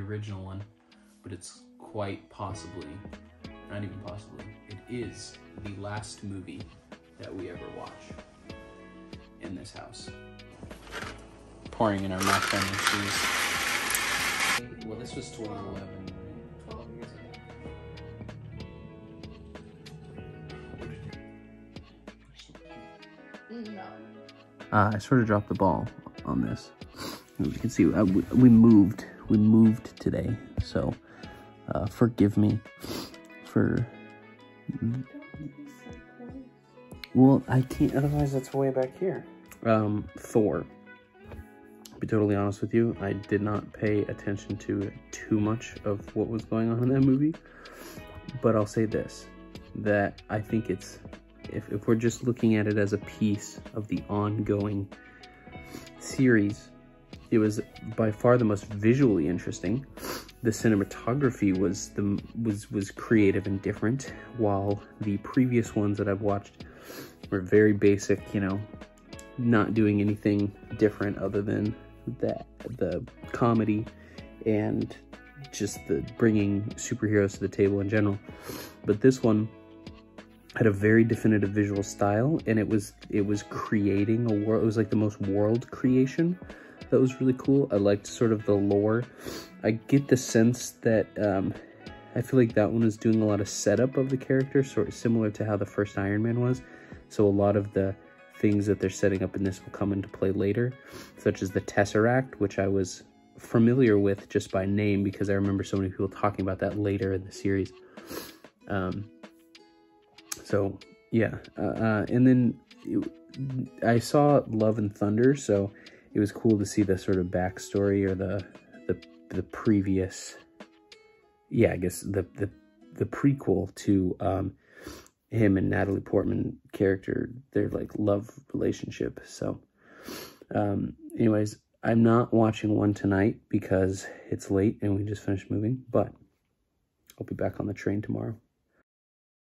original one, but it's quite possibly, not even possibly, it is the last movie that we ever watch in this house. Pouring in our macaroni and cheese. Well, this was 2011, 12 years ago. No. Uh, I sort of dropped the ball on this. As you can see, uh, we, we moved. We moved today, so uh, forgive me for. Well, I can't. Otherwise, that's way back here. Um, Thor. To be totally honest with you, I did not pay attention to too much of what was going on in that movie. But I'll say this: that I think it's if, if we're just looking at it as a piece of the ongoing series, it was by far the most visually interesting. The cinematography was the was was creative and different, while the previous ones that I've watched were very basic. You know, not doing anything different other than that the comedy and just the bringing superheroes to the table in general. But this one had a very definitive visual style and it was it was creating a world it was like the most world creation that was really cool. I liked sort of the lore. I get the sense that um i feel like that one is doing a lot of setup of the character sort of similar to how the first iron man was. So a lot of the things that they're setting up in this will come into play later such as the tesseract which i was familiar with just by name because i remember so many people talking about that later in the series. Um so yeah, uh, uh, and then it, I saw Love and Thunder, so it was cool to see the sort of backstory or the the the previous, yeah, I guess the the the prequel to um, him and Natalie Portman character, their like love relationship. So, um, anyways, I'm not watching one tonight because it's late and we just finished moving, but I'll be back on the train tomorrow.